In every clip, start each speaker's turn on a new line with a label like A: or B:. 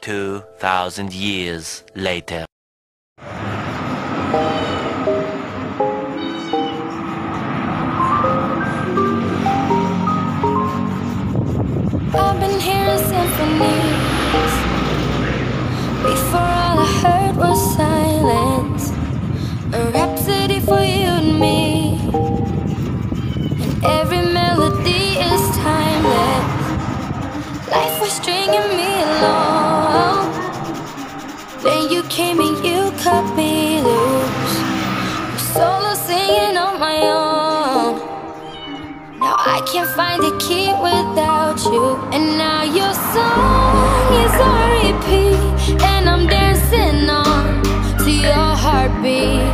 A: 2,000 years later.
B: I've been hearing symphonies. Before all I heard was silence. A rhapsody for you and me. And every melody is timeless. Life was stringing me along. My own. Now I can't find a key without you. And now your song is on repeat. And I'm dancing on to your heartbeat.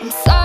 B: I'm sorry.